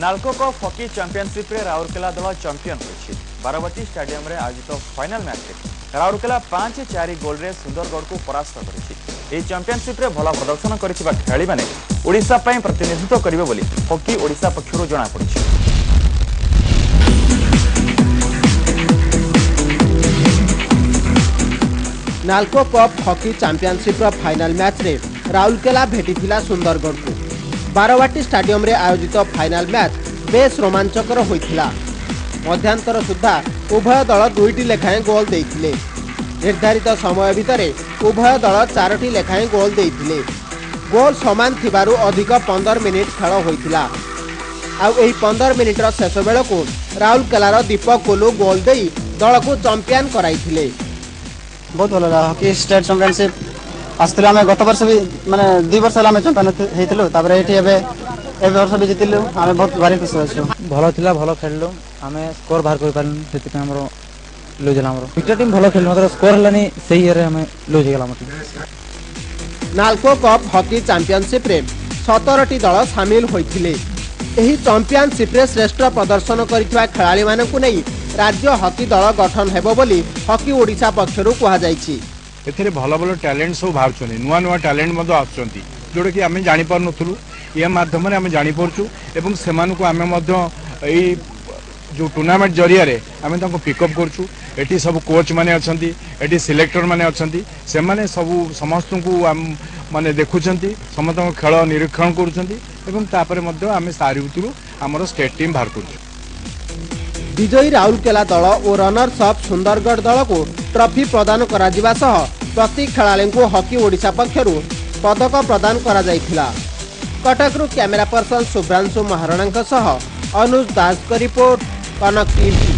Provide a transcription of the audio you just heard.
NALCO cup hockey ଚାମ୍ପିଅନସିପ୍ରେ ରାଉରକେଲା ଦଳ champion ହୋଇଛି ବାରବାଟୀ ଷ୍ଟାଡିୟମରେ ଆୟୋଜିତ ଫାଇନାଲ ମ୍ୟାଚ୍ରେ ରାଉରକେଲା ପାଞ୍ଚ ଚାରି ଗୋଲ୍ରେ ସୁନ୍ଦରଗଡ଼କୁ ପରାସ୍ତ କରିଛି ଏହି ଚାମ୍ପିଅନସିପ୍ରେ ଭଲ ପ୍ରଦର୍ଶନ କରିଥିବା ଖେଳାଳିମାନେ ଓଡ଼ିଶା ପାଇଁ ପ୍ରତିନିଧିତ୍ୱ କରିବେ ବୋଲି ହକି ଓଡ଼ିଶା ପକ୍ଷରୁ ଜଣାପଡ଼ିଛି। ନାଲ୍କୋ କପ୍ ହକି ଚାମ୍ପିଅନସିପ୍ର ଫାଇନାଲ ମ୍ୟାଚ୍ରେ ରାଉରକେଲା ଭେଟିଥିଲା ସୁନ୍ଦରଗଡ଼କୁ। ବାରବାଟୀ ଷ୍ଟାଡିୟମରେ ଆୟୋଜିତ ଫାଇନାଲ ମ୍ୟାଚ୍ ବେଶ୍ ରୋମାଞ୍ଚକର ହୋଇଥିଲା। ମଧ୍ୟାନ୍ତର ସୁଦ୍ଧା ଉଭୟ ଦଳ ଦୁଇଟି ଲେଖାଏଁ ଗୋଲ୍ ଦେଇଥିଲେ। ନିର୍ଦ୍ଧାରିତ ସମୟ ଭିତରେ ଉଭୟ ଦଳ ଚାରୋଟି ଲେଖାଏଁ ଗୋଲ୍ ଦେଇଥିଲେ। ଗୋଲ୍ ସମାନ ଥିବାରୁ ଅଧିକ ପନ୍ଦର ମିନିଟ୍ ଖେଳ ହୋଇଥିଲା। ଆଉ ଏହି ପନ୍ଦର ମିନିଟ୍ର ଶେଷ ବେଳକୁ ରାଉରକେଲାର ଦୀପକ କୁଲୁ ଗୋଲ୍ ଦେଇ ଦଳକୁ ଚମ୍ପିଆନ କରାଇଥିଲେ। ବହୁତ ଭଲ ହକି ଷ୍ଟେଟ୍ ଚାମ୍ପିଅନସିପ୍ ଆସିଥିଲୁ ଆମେ ଗତ ବର୍ଷ ବି ମାନେ ଦୁଇ ବର୍ଷ ହେଲା ଆମେ ଚମ୍ପିଅନ ହେଇଥିଲୁ ତାପରେ ଏଇଠି ଏବେ ଏ ବର୍ଷ ବି ଜିତିଲୁ ଆମେ ବହୁତ ଭାରି ଖୁସି ଅଛୁ ଭଲ ଥିଲା ଭଲ ଖେଳିଲୁ ଆମେ ସ୍କୋର ବାହାର କରିପାରିଲୁନି ସେଥିପାଇଁ ଆମର ଲୁଜ୍ ହେଲା ଆମର। ଦୁଇଟା ଟିମ୍ ଭଲ ଖେଳିଲୁ ମାତ୍ର ସ୍କୋର ହେଲାନି ସେଇ ଇଏରେ ଆମେ ଲୁଜ୍ ହେଇଗଲା ଆମ ଟିମ୍ ନାଲ୍କୋ କପ୍ ହକି ଚାମ୍ପିଅନସିପ୍ରେ ସତରଟି ଦଳ ସାମିଲ ହୋଇଥିଲେ। ଏହି ଚାମ୍ପିଅନସିପ୍ରେ ଶ୍ରେଷ୍ଠ ପ୍ରଦର୍ଶନ କରିଥିବା ଖେଳାଳିମାନଙ୍କୁ ନେଇ ରାଜ୍ୟ ହକି ଦଳ ଗଠନ ହେବ ବୋଲି ହକି ଓଡ଼ିଶା ପକ୍ଷରୁ କୁହାଯାଇଛି। ଏଥିରେ ଭଲ ଭଲ ଟ୍ୟାଲେଣ୍ଟ ସବୁ ବାହାରୁଛନ୍ତି। ନୂଆ ନୂଆ ଟ୍ୟାଲେଣ୍ଟ ମଧ୍ୟ ଆସୁଛନ୍ତି। ଯେଉଁଟାକି ଆମେ ଜାଣିପାରୁନଥିଲୁ। ଏହା ମାଧ୍ୟମରେ ଆମେ ଜାଣିପାରୁଛୁ ଏବଂ ସେମାନଙ୍କୁ ଆମେ ମଧ୍ୟ ଏଇ ଯେଉଁ ଟୁର୍ଣ୍ଣାମେଣ୍ଟ ଜରିଆରେ ଆମେ ତାଙ୍କୁ ପିକଅପ୍ କରୁଛୁ। ଏଠି ସବୁ କୋଚ୍ ମାନେ ଅଛନ୍ତି ଏଠି ସିଲେକ୍ଟର ମାନେ ଅଛନ୍ତି। ସେମାନେ ସବୁ ସମସ୍ତଙ୍କୁ ମାନେ ଦେଖୁଛନ୍ତି ସମସ୍ତଙ୍କ ଖେଳ ନିରୀକ୍ଷଣ କରୁଛନ୍ତି ଏବଂ ତାପରେ ମଧ୍ୟ ଆମେ ତାରି ଭିତରୁ ଆମର ଷ୍ଟେଟ୍ ଟିମ୍ ବାହାର କରୁଛୁ। ବିଜୟୀ ରାଉରକେଲା ଦଳ ଓ ରନର୍ସ ଅଫ୍ ସୁନ୍ଦରଗଡ଼ ଦଳକୁ ଟ୍ରଫି ପ୍ରଦାନ କରାଯିବା ସହ ପ୍ରତି ଖେଳାଳିଙ୍କୁ ହକି ଓଡ଼ିଶା ପକ୍ଷରୁ ପଦକ ପ୍ରଦାନ କରାଯାଇଥିଲା। କଟକରୁ କ୍ୟାମେରା ପର୍ସନ ଶୁଭ୍ରାଂଶୁ ମହାରଣାଙ୍କ ସହ ଅନୁଜ ଦାସଙ୍କ ରିପୋର୍ଟ କନକ ଟିଭି